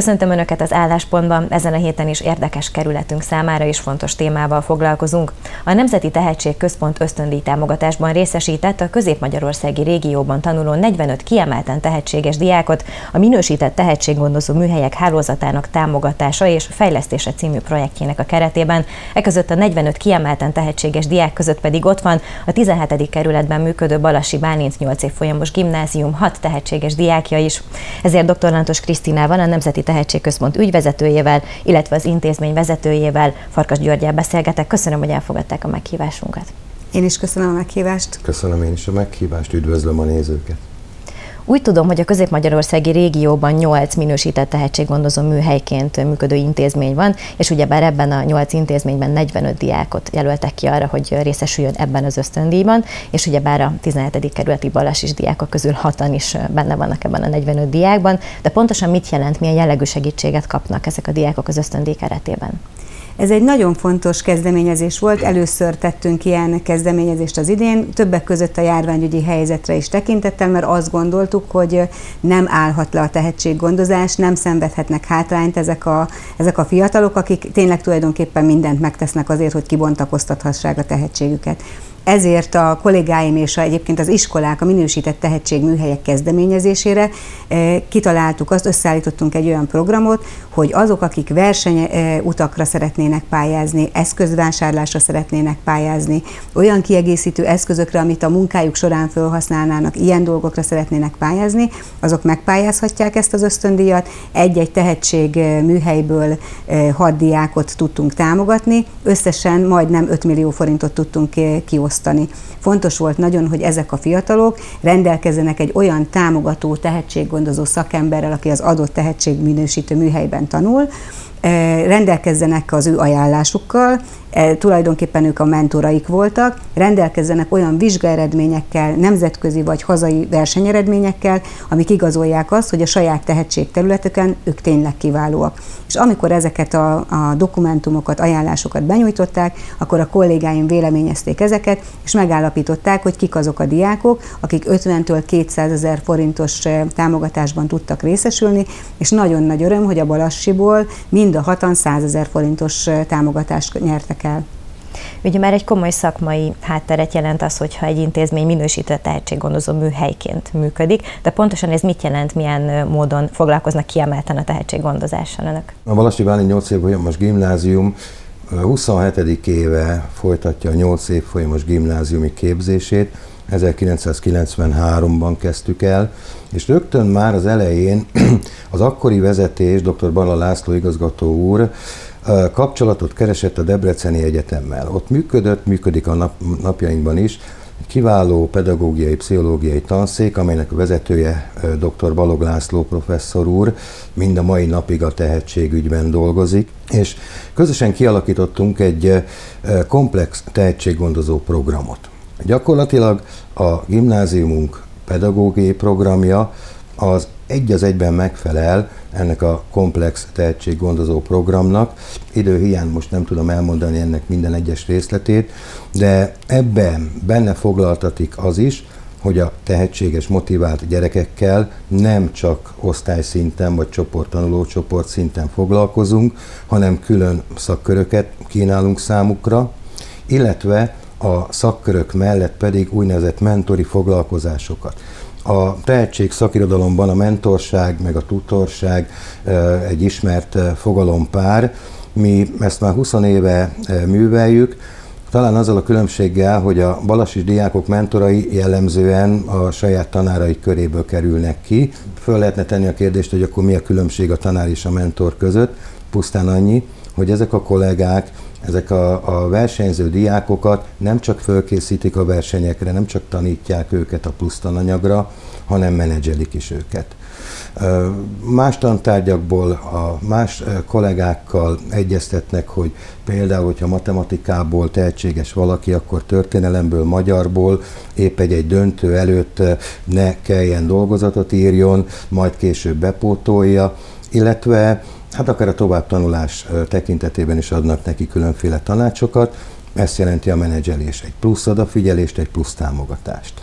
Köszöntöm Önöket az álláspontban, ezen a héten is érdekes kerületünk számára is fontos témával foglalkozunk. A Nemzeti Tehetség Központ ösztöndíj támogatásban részesített a közép-magyarországi régióban tanuló 45 kiemelten tehetséges diákot a minősített tehetséggondozó műhelyek hálózatának támogatása és fejlesztése című projektjének a keretében. Eközött a 45 kiemelten tehetséges diák között pedig ott van a 17. kerületben működő Balassi Bálint 8 év folyamos gimnázium 6 tehetséges diákja is. Ezért dr. Lantos Krisztinával, a Nemzeti Tehetségközpont ügyvezetőjével, illetve az intézmény vezetőjével, Farkas Györgyel beszélgetek. Köszönöm, hogy elfogadták a meghívásunkat. Én is köszönöm a meghívást. Köszönöm én is a meghívást, üdvözlöm a nézőket. Úgy tudom, hogy a közép-magyarországi régióban 8 minősített tehetséggondozó műhelyként működő intézmény van, és ugyebár ebben a 8 intézményben 45 diákot jelöltek ki arra, hogy részesüljön ebben az ösztöndíjban, és ugyebár a 17. kerületi balásis diákok közül hatan is benne vannak ebben a 45 diákban, de pontosan mit jelent, milyen jellegű segítséget kapnak ezek a diákok az ösztöndíj keretében? Ez egy nagyon fontos kezdeményezés volt, először tettünk ilyen kezdeményezést az idén, többek között a járványügyi helyzetre is tekintettel, mert azt gondoltuk, hogy nem állhat le a tehetséggondozás, nem szenvedhetnek hátrányt ezek a, ezek a fiatalok, akik tényleg tulajdonképpen mindent megtesznek azért, hogy kibontakoztathassák a tehetségüket ezért a kollégáim és a, egyébként az iskolák a minősített tehetségműhelyek kezdeményezésére e, kitaláltuk azt, összeállítottunk egy olyan programot, hogy azok, akik versenyutakra szeretnének pályázni, eszközvásárlásra szeretnének pályázni, olyan kiegészítő eszközökre, amit a munkájuk során felhasználnának, ilyen dolgokra szeretnének pályázni, azok megpályázhatják ezt az ösztöndíjat. Egy-egy tehetség műhelyből hat diákot tudtunk támogatni, összesen majdnem 5 millió forintot tudtunk kiosztani megosztani. Fontos volt nagyon, hogy ezek a fiatalok rendelkezzenek egy olyan támogató, tehetséggondozó szakemberrel, aki az adott tehetségminősítő műhelyben tanul, eh, rendelkezzenek az ő ajánlásukkal, tulajdonképpen ők a mentoraik voltak, rendelkezzenek olyan vizsgaeredményekkel, nemzetközi vagy hazai versenyeredményekkel, amik igazolják azt, hogy a saját tehetség területeken ők tényleg kiválóak. És amikor ezeket a, a dokumentumokat, ajánlásokat benyújtották, akkor a kollégáim véleményezték ezeket, és megállapították, hogy kik azok a diákok, akik 50-től 200 ezer forintos e, támogatásban tudtak részesülni, és nagyon nagy öröm, hogy a Balassiból mind a hatan 100 ezer forintos e, támogatást nyertek el. Ugye már egy komoly szakmai hátteret jelent az, hogyha egy intézmény minősített tehetséggondozó műhelyként működik, de pontosan ez mit jelent, milyen módon foglalkoznak kiemelten a tehetséggondozással önök? A Balassi Bálint 8 év gimnázium 27. éve folytatja a 8 év gimnáziumi képzését, 1993-ban kezdtük el, és rögtön már az elején az akkori vezetés, dr. Bala László igazgató úr kapcsolatot keresett a Debreceni Egyetemmel. Ott működött, működik a nap, napjainkban is, kiváló pedagógiai, pszichológiai tanszék, amelynek a vezetője dr. Balog László professzor úr, mind a mai napig a tehetségügyben dolgozik, és közösen kialakítottunk egy komplex tehetséggondozó programot. Gyakorlatilag a gimnáziumunk pedagógiai programja az egy az egyben megfelel ennek a komplex tehetséggondozó programnak. Időhiány most nem tudom elmondani ennek minden egyes részletét, de ebben benne foglaltatik az is, hogy a tehetséges, motivált gyerekekkel nem csak osztályszinten vagy csoport, tanuló csoport szinten foglalkozunk, hanem külön szakköröket kínálunk számukra, illetve a szakkörök mellett pedig úgynevezett mentori foglalkozásokat. A tehetség szakirodalomban a mentorság meg a tutorság egy ismert fogalompár. Mi ezt már 20 éve műveljük, talán azzal a különbséggel, hogy a balasis diákok mentorai jellemzően a saját tanárai köréből kerülnek ki. Föl lehetne tenni a kérdést, hogy akkor mi a különbség a tanár és a mentor között. Pusztán annyi, hogy ezek a kollégák ezek a, a versenyző diákokat nem csak fölkészítik a versenyekre, nem csak tanítják őket a plusz tananyagra, hanem menedzselik is őket. Más tantárgyakból a más kollégákkal egyeztetnek, hogy például, hogyha matematikából tehetséges valaki, akkor történelemből, magyarból épp egy-egy döntő előtt ne kelljen dolgozatot írjon, majd később bepótolja, illetve hát akár a továbbtanulás tekintetében is adnak neki különféle tanácsokat. Ezt jelenti a menedzselés, egy plusz odafigyelést, egy plusz támogatást.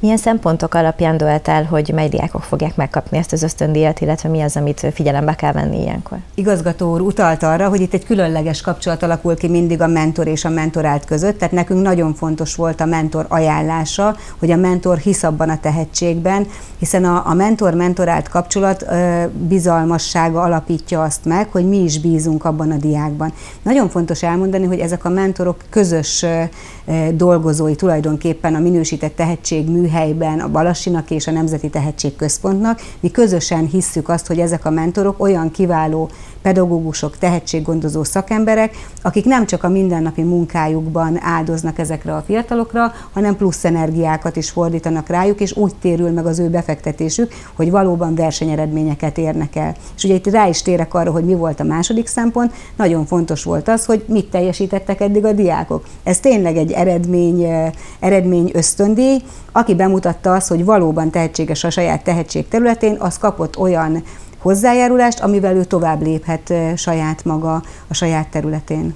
Milyen szempontok alapján dölt el, hogy mely diákok fogják megkapni ezt az ösztöndíjat, illetve mi az, amit figyelembe kell venni ilyenkor? Igazgató úr utalt arra, hogy itt egy különleges kapcsolat alakul ki mindig a mentor és a mentorált között, tehát nekünk nagyon fontos volt a mentor ajánlása, hogy a mentor hisz abban a tehetségben, hiszen a, a mentor-mentorált kapcsolat ö, bizalmassága alapítja azt meg, hogy mi is bízunk abban a diákban. Nagyon fontos elmondani, hogy ezek a mentorok közös ö, dolgozói tulajdonképpen a minősített tehetség műhelyben, a Balasinak és a Nemzeti Tehetség Központnak. Mi közösen hisszük azt, hogy ezek a mentorok olyan kiváló pedagógusok, tehetséggondozó szakemberek, akik nem csak a mindennapi munkájukban áldoznak ezekre a fiatalokra, hanem plusz energiákat is fordítanak rájuk, és úgy térül meg az ő befektetésük, hogy valóban versenyeredményeket érnek el. És ugye itt rá is térek arra, hogy mi volt a második szempont, nagyon fontos volt az, hogy mit teljesítettek eddig a diákok. Ez tényleg egy eredmény, eredmény ösztöndíj, aki bemutatta azt, hogy valóban tehetséges a saját tehetség területén, az kapott olyan hozzájárulást, amivel ő tovább léphet saját maga a saját területén.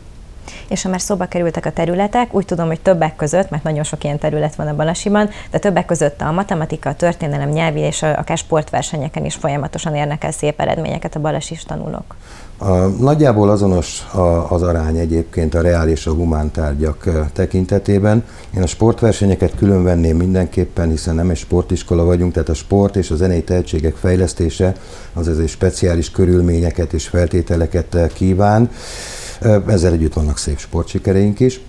És ha már szóba kerültek a területek, úgy tudom, hogy többek között, mert nagyon sok ilyen terület van a Balasiban, de többek között a matematika, a történelem, nyelvi és akár sportversenyeken is folyamatosan érnek el szép eredményeket a balasis tanulók. A, nagyjából azonos a, az arány egyébként a reál és a humán tárgyak tekintetében. Én a sportversenyeket külön venném mindenképpen, hiszen nem egy sportiskola vagyunk, tehát a sport és a zenei tehetségek fejlesztése az egy speciális körülményeket és feltételeket kíván. Ezzel együtt vannak szép sportsikereink is.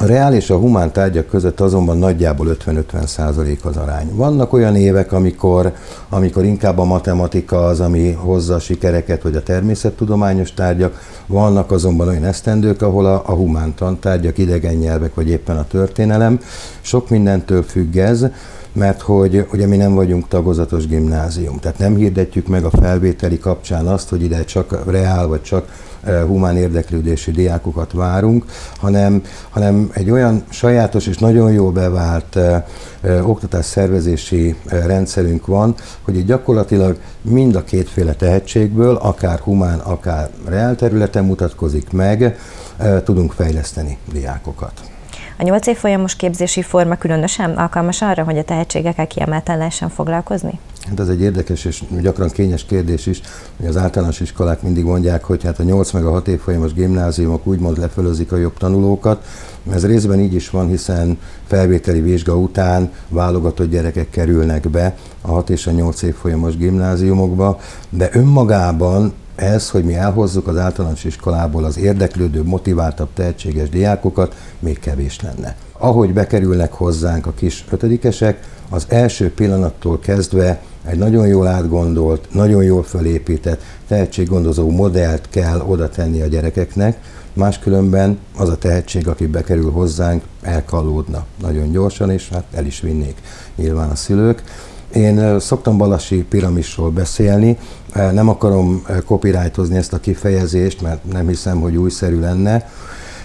A reál és a humán tárgyak között azonban nagyjából 50-50 százalék az arány. Vannak olyan évek, amikor, amikor inkább a matematika az, ami hozza a sikereket, vagy a természettudományos tárgyak, vannak azonban olyan esztendők, ahol a, a humán tantárgyak, idegen nyelvek, vagy éppen a történelem. Sok mindentől függ ez, mert hogy ugye mi nem vagyunk tagozatos gimnázium, tehát nem hirdetjük meg a felvételi kapcsán azt, hogy ide csak reál vagy csak humán érdeklődésű diákokat várunk, hanem, hanem egy olyan sajátos és nagyon jól bevált eh, oktatás szervezési rendszerünk van, hogy itt gyakorlatilag mind a kétféle tehetségből, akár humán, akár reál területen mutatkozik meg, tudunk fejleszteni diákokat. A nyolc év folyamos képzési forma különösen alkalmas arra, hogy a tehetségekkel kiemelten lehessen foglalkozni? Hát ez egy érdekes és gyakran kényes kérdés is, hogy az általános iskolák mindig mondják, hogy hát a 8 meg a 6 folyamos gimnáziumok úgymond lefölözik a jobb tanulókat. Ez részben így is van, hiszen felvételi vizsga után válogatott gyerekek kerülnek be a 6 és a 8 folyamos gimnáziumokba, de önmagában ez, hogy mi elhozzuk az általános iskolából az érdeklődő, motiváltabb, tehetséges diákokat, még kevés lenne. Ahogy bekerülnek hozzánk a kis ötödikesek, az első pillanattól kezdve egy nagyon jól átgondolt, nagyon jól felépített tehetséggondozó modellt kell oda tenni a gyerekeknek, máskülönben az a tehetség, aki bekerül hozzánk, elkallódna nagyon gyorsan, és hát el is vinnék nyilván a szülők. Én szoktam Balasi piramisról beszélni, nem akarom copyrightozni ezt a kifejezést, mert nem hiszem, hogy újszerű lenne.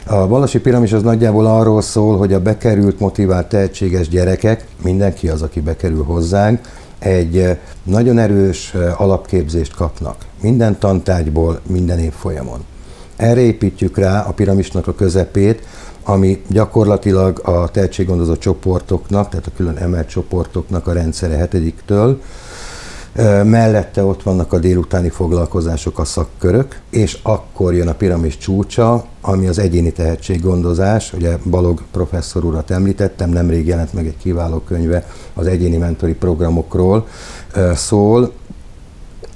A Balasi piramis az nagyjából arról szól, hogy a bekerült, motivált, tehetséges gyerekek, mindenki az, aki bekerül hozzánk, egy nagyon erős alapképzést kapnak. Minden tantárgyból, minden év folyamon. Erre építjük rá a piramisnak a közepét, ami gyakorlatilag a tehetséggondozó csoportoknak, tehát a külön emelt csoportoknak a rendszere hetediktől, mellette ott vannak a délutáni foglalkozások, a szakkörök, és akkor jön a piramis csúcsa, ami az egyéni tehetséggondozás. Ugye Balog professzor urat említettem, nemrég jelent meg egy kiváló könyve az egyéni mentori programokról szól,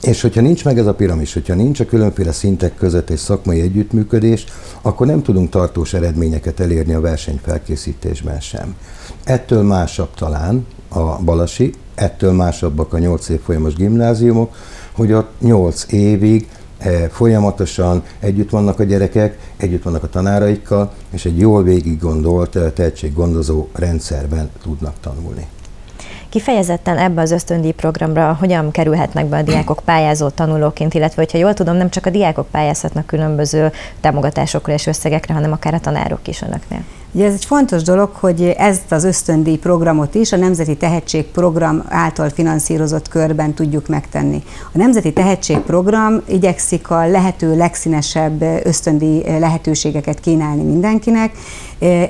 és hogyha nincs meg ez a piramis, hogyha nincs a különféle szintek között egy szakmai együttműködés, akkor nem tudunk tartós eredményeket elérni a versenyfelkészítésben sem. Ettől másabb talán a Balasi, ettől másabbak a 8 év folyamos gimnáziumok, hogy ott 8 évig eh, folyamatosan együtt vannak a gyerekek, együtt vannak a tanáraikkal, és egy jól végig gondolt eh, tehetséggondozó rendszerben tudnak tanulni. Kifejezetten ebbe az ösztöndíj programra hogyan kerülhetnek be a diákok pályázó tanulóként, illetve hogyha jól tudom, nem csak a diákok pályázhatnak különböző támogatásokra és összegekre, hanem akár a tanárok is önöknél. Ugye ez egy fontos dolog, hogy ezt az ösztöndíj programot is a Nemzeti Tehetség Program által finanszírozott körben tudjuk megtenni. A Nemzeti Tehetség Program igyekszik a lehető legszínesebb ösztöndíj lehetőségeket kínálni mindenkinek,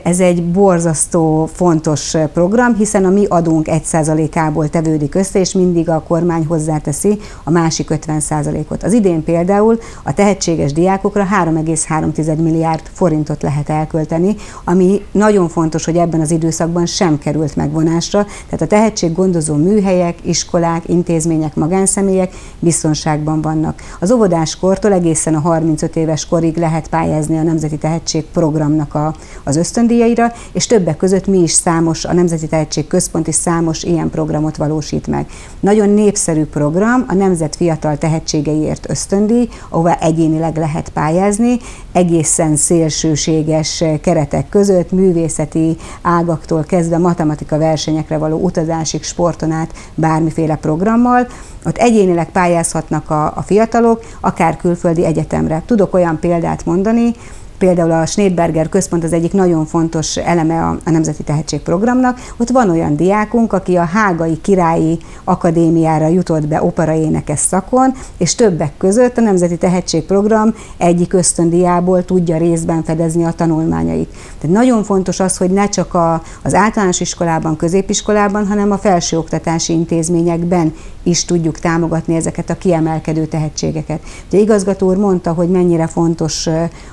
ez egy borzasztó fontos program, hiszen a mi adunk 1%-ából tevődik össze, és mindig a kormány hozzáteszi a másik 50%-ot. Az idén például a tehetséges diákokra 3,3 milliárd forintot lehet elkölteni, ami nagyon fontos, hogy ebben az időszakban sem került megvonásra, tehát a tehetséggondozó műhelyek, iskolák, intézmények, magánszemélyek biztonságban vannak. Az óvodáskortól egészen a 35 éves korig lehet pályázni a Nemzeti Tehetség programnak a, az ösztöndíjaira, és többek között mi is számos, a Nemzeti Tehetség Központ is számos ilyen programot valósít meg. Nagyon népszerű program a Nemzet Fiatal Tehetségeiért ösztöndíj, ahová egyénileg lehet pályázni, egészen szélsőséges keretek között, művészeti ágaktól kezdve matematika versenyekre való utazásig, sporton át bármiféle programmal. Ott egyénileg pályázhatnak a, a fiatalok, akár külföldi egyetemre. Tudok olyan példát mondani, Például a Schneidberger Központ az egyik nagyon fontos eleme a, a Nemzeti Tehetségprogramnak. Ott van olyan diákunk, aki a Hágai Királyi Akadémiára jutott be operaénekes szakon, és többek között a Nemzeti Tehetségprogram egyik ösztöndiából tudja részben fedezni a tanulmányait. Tehát nagyon fontos az, hogy ne csak a, az általános iskolában, középiskolában, hanem a felsőoktatási intézményekben is tudjuk támogatni ezeket a kiemelkedő tehetségeket. Ugye igazgató úr mondta, hogy mennyire fontos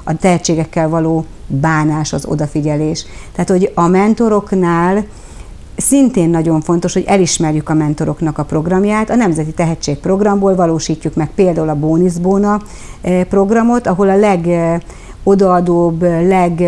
a tehetségekkel való bánás, az odafigyelés. Tehát, hogy a mentoroknál Szintén nagyon fontos, hogy elismerjük a mentoroknak a programját. A Nemzeti Tehetség Programból valósítjuk meg például a Bóniszbóna programot, ahol a legodaadóbb, leg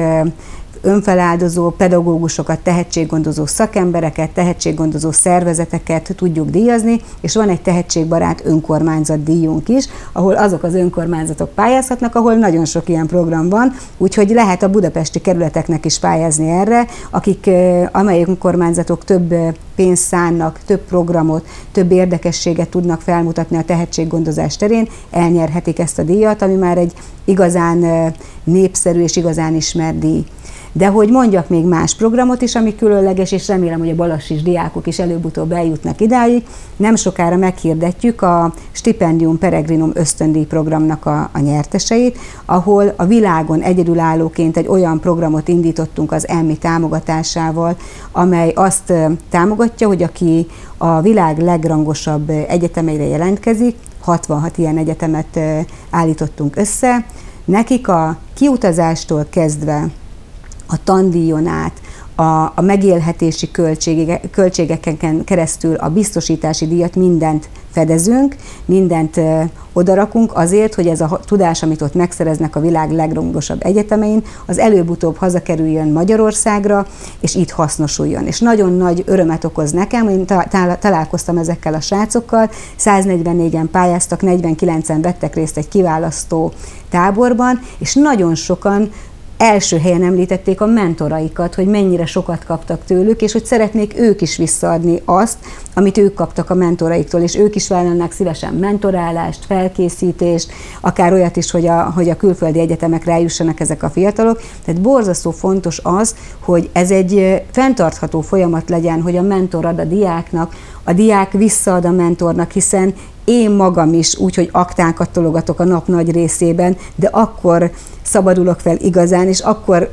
önfeláldozó pedagógusokat, tehetséggondozó szakembereket, tehetséggondozó szervezeteket tudjuk díjazni, és van egy tehetségbarát önkormányzat díjunk is, ahol azok az önkormányzatok pályázhatnak, ahol nagyon sok ilyen program van, úgyhogy lehet a budapesti kerületeknek is pályázni erre, akik, amelyek önkormányzatok több pénzt szánnak, több programot, több érdekességet tudnak felmutatni a tehetséggondozás terén, elnyerhetik ezt a díjat, ami már egy igazán népszerű és igazán ismert díj. De hogy mondjak még más programot is, ami különleges, és remélem, hogy a balassis diákok is előbb-utóbb eljutnak idáig, nem sokára meghirdetjük a Stipendium Peregrinum ösztöndíj programnak a, a nyerteseit, ahol a világon egyedülállóként egy olyan programot indítottunk az ELMI támogatásával, amely azt támogatja, hogy aki a világ legrangosabb egyetemeire jelentkezik, 66 ilyen egyetemet állítottunk össze, nekik a kiutazástól kezdve a tandíjon át, a, a megélhetési költségek, költségeken keresztül a biztosítási díjat mindent fedezünk, mindent ö, odarakunk azért, hogy ez a tudás, amit ott megszereznek a világ legrongosabb egyetemein, az előbb-utóbb hazakerüljön Magyarországra, és itt hasznosuljon. És nagyon nagy örömet okoz nekem, én találkoztam ezekkel a srácokkal, 144-en pályáztak, 49-en vettek részt egy kiválasztó táborban, és nagyon sokan első helyen említették a mentoraikat, hogy mennyire sokat kaptak tőlük, és hogy szeretnék ők is visszaadni azt, amit ők kaptak a mentoraiktól, és ők is vállalnák szívesen mentorálást, felkészítést, akár olyat is, hogy a, hogy a külföldi egyetemekre eljussanak ezek a fiatalok. Tehát borzasztó fontos az, hogy ez egy fenntartható folyamat legyen, hogy a mentor ad a diáknak, a diák visszaad a mentornak, hiszen én magam is úgy, hogy aktákat tologatok a nap nagy részében, de akkor szabadulok fel igazán, és akkor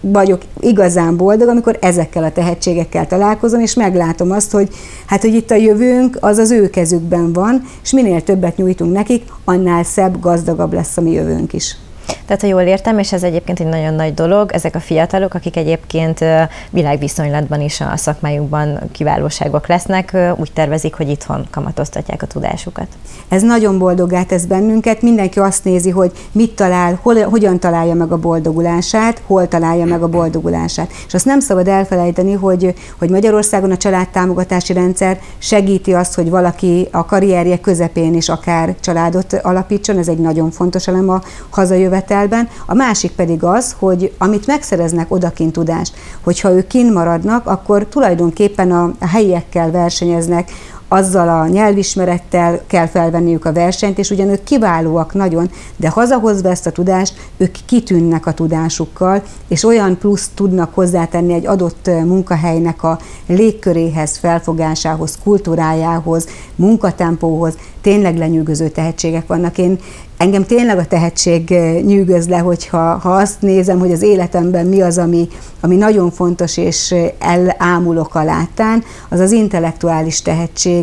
vagyok igazán boldog, amikor ezekkel a tehetségekkel találkozom, és meglátom azt, hogy hát, hogy itt a jövőnk az az ő kezükben van, és minél többet nyújtunk nekik, annál szebb, gazdagabb lesz a mi jövőnk is. Tehát, ha jól értem, és ez egyébként egy nagyon nagy dolog, ezek a fiatalok, akik egyébként világviszonylatban is a szakmájukban kiválóságok lesznek, úgy tervezik, hogy itthon kamatoztatják a tudásukat. Ez nagyon boldogá tesz bennünket, mindenki azt nézi, hogy mit talál, hol, hogyan találja meg a boldogulását, hol találja meg a boldogulását. És azt nem szabad elfelejteni, hogy, hogy Magyarországon a családtámogatási rendszer segíti azt, hogy valaki a karrierje közepén is akár családot alapítson, ez egy nagyon fontos elem a hazajövetel hitelben, a másik pedig az, hogy amit megszereznek odakint tudást, hogyha ők kint maradnak, akkor tulajdonképpen a helyiekkel versenyeznek, azzal a nyelvismerettel kell felvenniük a versenyt, és ugyan ők kiválóak nagyon, de hazahozva ezt a tudást, ők kitűnnek a tudásukkal, és olyan plusz tudnak hozzátenni egy adott munkahelynek a légköréhez, felfogásához, kultúrájához, munkatempóhoz, tényleg lenyűgöző tehetségek vannak. Én engem tényleg a tehetség nyűgöz le, hogyha ha azt nézem, hogy az életemben mi az, ami, ami nagyon fontos, és elámulok a látán, az az intellektuális tehetség,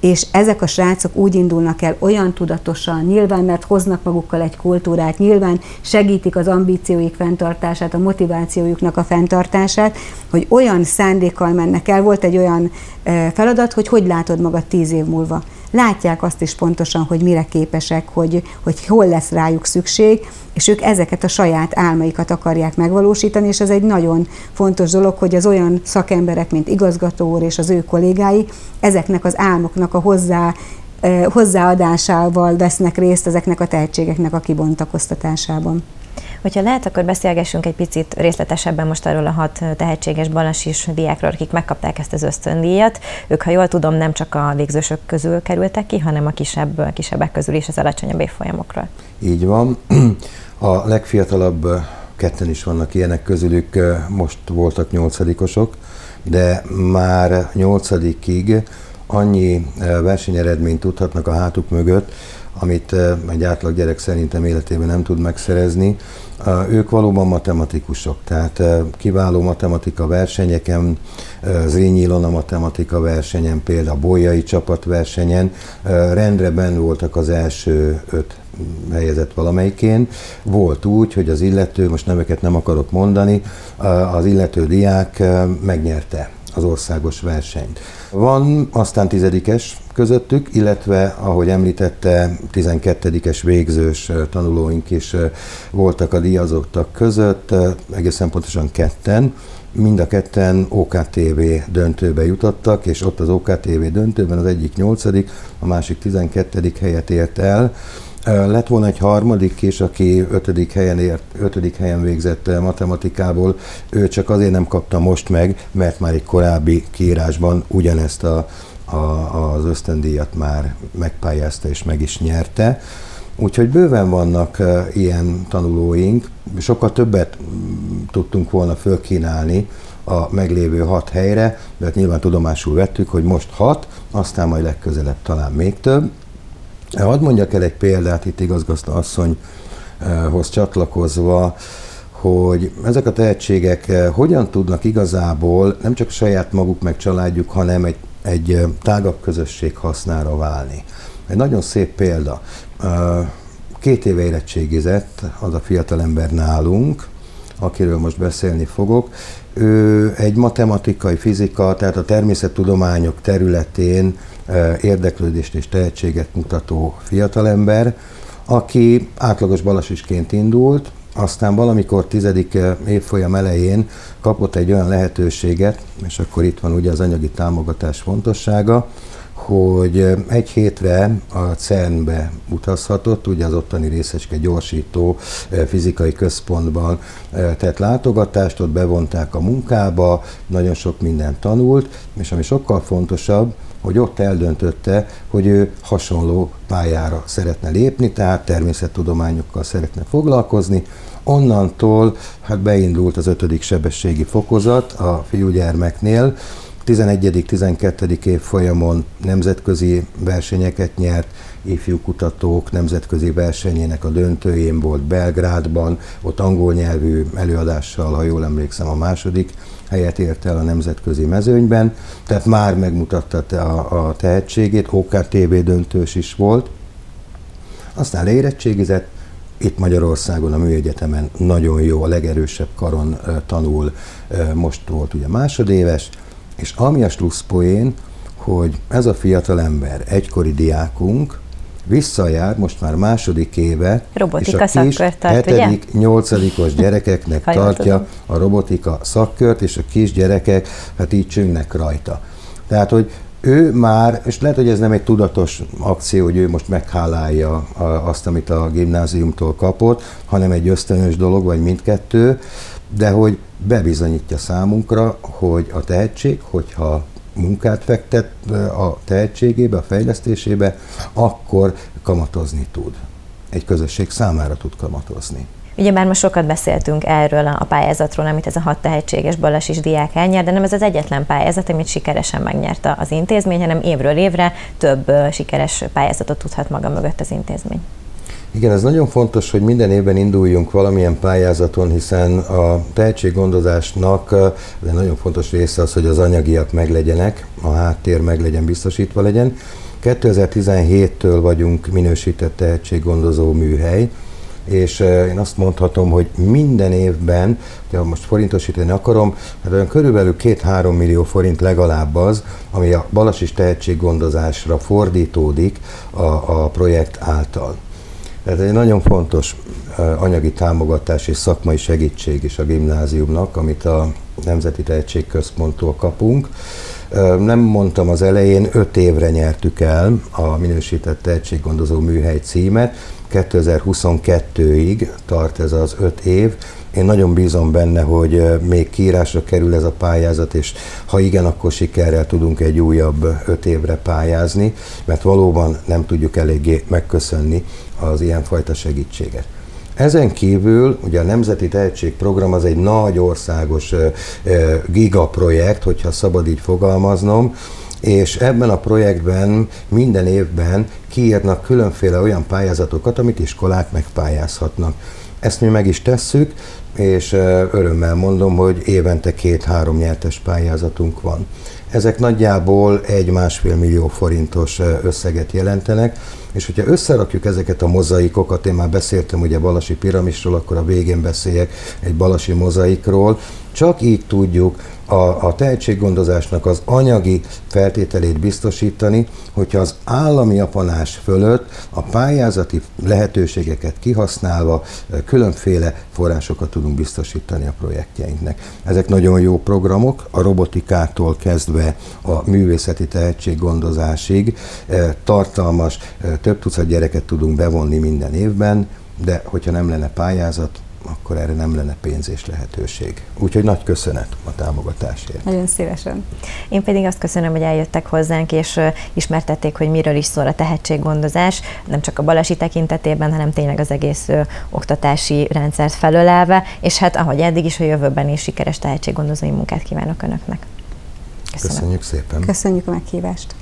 és ezek a srácok úgy indulnak el olyan tudatosan, nyilván, mert hoznak magukkal egy kultúrát, nyilván segítik az ambícióik fenntartását, a motivációjuknak a fenntartását, hogy olyan szándékkal mennek el. Volt egy olyan feladat, hogy hogy látod magad tíz év múlva látják azt is pontosan, hogy mire képesek, hogy, hogy hol lesz rájuk szükség, és ők ezeket a saját álmaikat akarják megvalósítani, és ez egy nagyon fontos dolog, hogy az olyan szakemberek, mint igazgató úr és az ő kollégái, ezeknek az álmoknak a hozzá hozzáadásával vesznek részt ezeknek a tehetségeknek a kibontakoztatásában. Hogyha lehet, akkor beszélgessünk egy picit részletesebben most arról a hat tehetséges balasis diákról, akik megkapták ezt az ösztöndíjat. Ők, ha jól tudom, nem csak a végzősök közül kerültek ki, hanem a kisebb, kisebbek közül is az alacsonyabb évfolyamokról. Így van. A legfiatalabb ketten is vannak ilyenek közülük, most voltak nyolcadikosok, de már nyolcadikig annyi versenyeredményt tudhatnak a hátuk mögött, amit egy átlag gyerek szerintem életében nem tud megszerezni. Ők valóban matematikusok, tehát kiváló matematika versenyeken, Zrínyi Ilona matematika versenyen, például a Bolyai csapat versenyen, rendre benn voltak az első öt helyezett valamelyikén. Volt úgy, hogy az illető, most neveket nem akarok mondani, az illető diák megnyerte az országos versenyt. Van aztán tizedikes közöttük, illetve, ahogy említette, 12-es végzős tanulóink is voltak a díjazottak között, egészen pontosan ketten, mind a ketten OKTV döntőbe jutottak, és ott az OKTV döntőben az egyik nyolcadik, a másik 12. helyet ért el. Lett volna egy harmadik is, aki ötödik helyen, ért, ötödik helyen végzett matematikából. Ő csak azért nem kapta most meg, mert már egy korábbi kiírásban ugyanezt a, a, az ösztöndíjat már megpályázta és meg is nyerte. Úgyhogy bőven vannak ilyen tanulóink, sokkal többet tudtunk volna fölkínálni a meglévő hat helyre, mert nyilván tudomásul vettük, hogy most hat, aztán majd legközelebb talán még több. Hadd mondjak el egy példát itt igazgató asszonyhoz csatlakozva, hogy ezek a tehetségek eh, hogyan tudnak igazából nem csak saját maguk meg családjuk, hanem egy, egy tágabb közösség hasznára válni. Egy nagyon szép példa. Két éve érettségizett az a fiatalember nálunk, akiről most beszélni fogok. Ő egy matematikai, fizika, tehát a természettudományok területén érdeklődést és tehetséget mutató fiatalember, aki átlagos balasisként indult, aztán valamikor tizedik évfolyam elején kapott egy olyan lehetőséget, és akkor itt van ugye az anyagi támogatás fontossága, hogy egy hétre a CERN-be utazhatott, ugye az ottani részecske gyorsító fizikai központban tett látogatást, ott bevonták a munkába, nagyon sok mindent tanult, és ami sokkal fontosabb, hogy ott eldöntötte, hogy ő hasonló pályára szeretne lépni, tehát természettudományokkal szeretne foglalkozni. Onnantól hát beindult az ötödik sebességi fokozat a fiúgyermeknél, 11.-12. év folyamon nemzetközi versenyeket nyert, ifjú kutatók nemzetközi versenyének a döntőjén volt Belgrádban, ott angol nyelvű előadással, ha jól emlékszem, a második helyet ért el a nemzetközi mezőnyben, tehát már megmutatta a, a tehetségét, OKTV döntős is volt. Aztán leérettségizett, itt Magyarországon a Műegyetemen nagyon jó, a legerősebb karon tanul, most volt ugye másodéves, és ami a slusszpoén, hogy ez a fiatal ember, egykori diákunk, visszajár most már második éve, robotika és a kis tart, 7 nyolcadikos gyerekeknek tartja a robotika szakkört, és a kis gyerekek hát így csüngnek rajta. Tehát, hogy ő már, és lehet, hogy ez nem egy tudatos akció, hogy ő most meghálálja azt, amit a gimnáziumtól kapott, hanem egy ösztönös dolog, vagy mindkettő, de hogy bebizonyítja számunkra, hogy a tehetség, hogyha munkát fektet a tehetségébe, a fejlesztésébe, akkor kamatozni tud. Egy közösség számára tud kamatozni. Ugye már most sokat beszéltünk erről a pályázatról, amit ez a hat tehetséges is diák elnyer, de nem ez az egyetlen pályázat, amit sikeresen megnyerte az intézmény, hanem évről évre több sikeres pályázatot tudhat maga mögött az intézmény. Igen, ez nagyon fontos, hogy minden évben induljunk valamilyen pályázaton, hiszen a tehetséggondozásnak de nagyon fontos része az, hogy az anyagiak meglegyenek, a háttér meglegyen, biztosítva legyen. 2017-től vagyunk minősített tehetséggondozó műhely, és én azt mondhatom, hogy minden évben, ha most forintosítani akarom, hát olyan körülbelül 2-3 millió forint legalább az, ami a balasis tehetséggondozásra fordítódik a, a projekt által. Tehát egy nagyon fontos anyagi támogatás és szakmai segítség is a gimnáziumnak, amit a Nemzeti Tehetségközponttól kapunk. Nem mondtam az elején, öt évre nyertük el a minősített tehetséggondozó műhely címet, 2022-ig tart ez az öt év. Én nagyon bízom benne, hogy még kiírásra kerül ez a pályázat, és ha igen, akkor sikerrel tudunk egy újabb öt évre pályázni, mert valóban nem tudjuk eléggé megköszönni az ilyenfajta segítséget. Ezen kívül ugye a Nemzeti Tehetségprogram az egy nagy országos gigaprojekt, hogyha szabad így fogalmaznom, és ebben a projektben minden évben kiírnak különféle olyan pályázatokat, amit iskolák megpályázhatnak. Ezt mi meg is tesszük, és örömmel mondom, hogy évente két-három nyertes pályázatunk van. Ezek nagyjából egy-másfél millió forintos összeget jelentenek, és hogyha összerakjuk ezeket a mozaikokat, én már beszéltem ugye Balasi piramisról, akkor a végén beszéljek egy Balasi mozaikról, csak így tudjuk a, a tehetséggondozásnak az anyagi feltételét biztosítani, hogyha az állami apanás fölött a pályázati lehetőségeket kihasználva különféle forrásokat tudunk biztosítani a projektjeinknek. Ezek nagyon jó programok, a robotikától kezdve a művészeti tehetséggondozásig tartalmas, több tucat gyereket tudunk bevonni minden évben, de hogyha nem lenne pályázat, akkor erre nem lenne pénz és lehetőség. Úgyhogy nagy köszönet a támogatásért. Nagyon szívesen. Én pedig azt köszönöm, hogy eljöttek hozzánk, és ismertették, hogy miről is szól a tehetséggondozás, nem csak a balasi tekintetében, hanem tényleg az egész oktatási rendszert felölelve, és hát ahogy eddig is, a jövőben is sikeres tehetséggondozói munkát kívánok Önöknek. Köszönöm. Köszönjük szépen. Köszönjük a meghívást.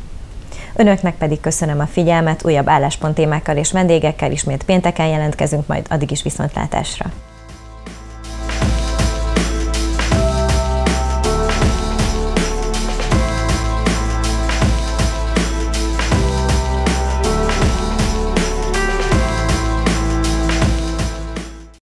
Önöknek pedig köszönöm a figyelmet, újabb álláspont témákkal és vendégekkel ismét pénteken jelentkezünk, majd addig is viszontlátásra.